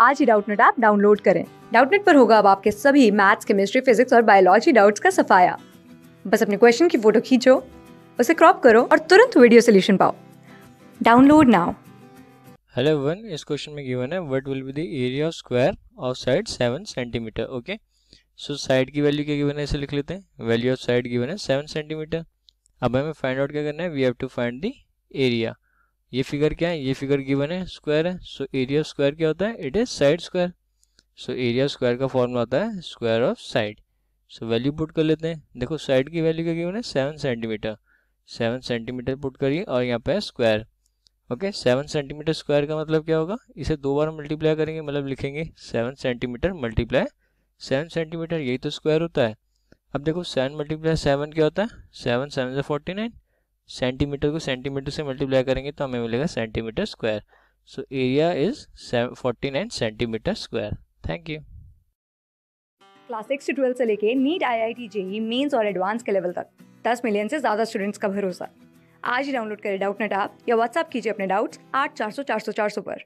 आज ही Doubtnut app download करें। डाउटनेट पर होगा अब आपके सभी मैथ्स, केमिस्ट्री, फिजिक्स और बायोलॉजी डाउट्स का सफाया। बस अपने क्वेश्चन की फ़ोटो खींचो, उसे क्रॉप करो और तुरंत वीडियो सोल्यूशन पाओ। Download now. हेलो वन इस क्वेश्चन में गिवन है what will be the area of square of side 7 centimetre okay so side की वैल्यू क्या गिवन है, इसे लिख लेते हैं। वैल्यू ऑफ़ साइड गिवन है 7 सेंटीमीटर अब हमें फाइंड आउट क्या करना है we have to find the area ये फिगर क्या है? ये फिगर गिवन है स्क्वायर है। सो एरिया स्क्वायर क्या होता है? It is side square so area square का फॉर्मूला होता है square of side. So value put कर लेते हैं। देखो, साइड की वैल्यू क्या गिवन है? Seven centimetre. Seven centimetre put करिए और यहाँ पे square. Okay? Seven centimetre square का मतलब क्या होगा? इसे दो बार मल्टीप्लाई करेंगे मतलब लिखेंगे seven centimetre multiply seven centimetre, यही तो स्क्वायर होता है। अब देखो, सेवन मल्टीप्लाई सेवन क्या होता है? सेवन सेवन से फोर्टी नाइन। सेंटीमीटर को सेंटीमीटर से मल्टीप्लाई करेंगे तो हमें मिलेगा centimetre square. So area is forty nine centimetre square thank you class six से ट्वेल्थ से लेके NEET I I T JEE Mains और एडवांस के लेवल तक। दस मिलियन से ज़्यादा स्टूडेंट्स का भरोसा। आज ही डाउनलोड करें डाउट नेट ऐप या व्हाट्सअप कीजिए अपने डाउट्स आठ चार सौ चार सौ चार सौ पर।